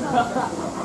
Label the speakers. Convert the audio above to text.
Speaker 1: Ha, ha, ha.